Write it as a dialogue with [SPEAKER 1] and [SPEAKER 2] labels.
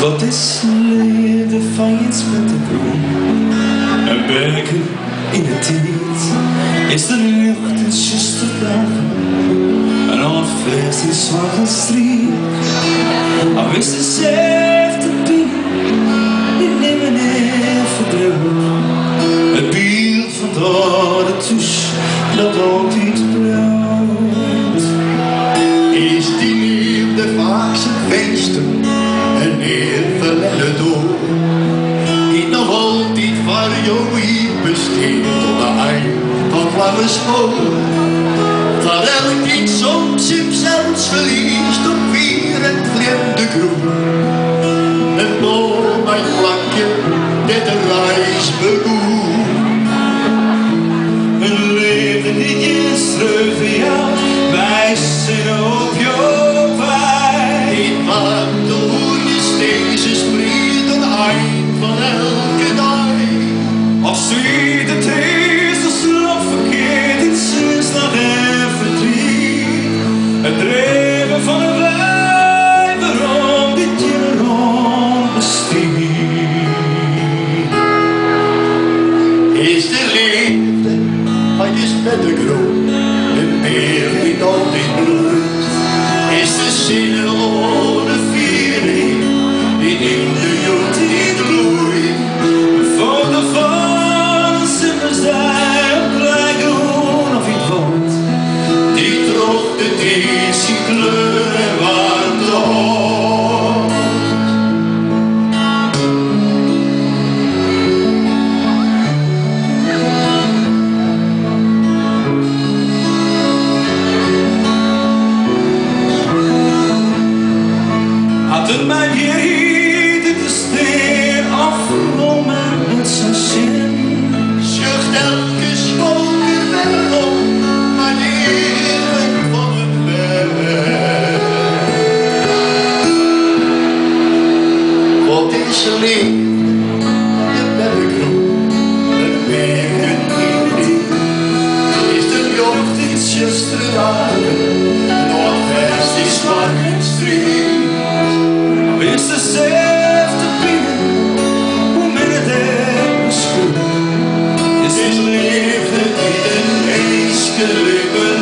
[SPEAKER 1] Dat is leven failliet met de bron. En bergen in het tiet is de lucht in Schusterdagen. En al het vlees in zware striek. Al is de zeef te pie, die nemen even droog. Het beeld van de de tussen dat altijd
[SPEAKER 2] bruin. Even en door. Die nog altijd voor jou hier besteedt tot de eind van lange school. Dat elk kind soms zichzelf verliest op vier en vreemde groen. En door mijn plakje dit reis begoen.
[SPEAKER 1] Een leven die je streven
[SPEAKER 2] met de groen, de meer die altijd bloeit. Is de zinnelijke
[SPEAKER 1] Het mij hier de steen afgenomen met zijn zin.
[SPEAKER 2] Zucht elke spoker wel om, maar even van het weg. Wat is er
[SPEAKER 1] beschouwd. Is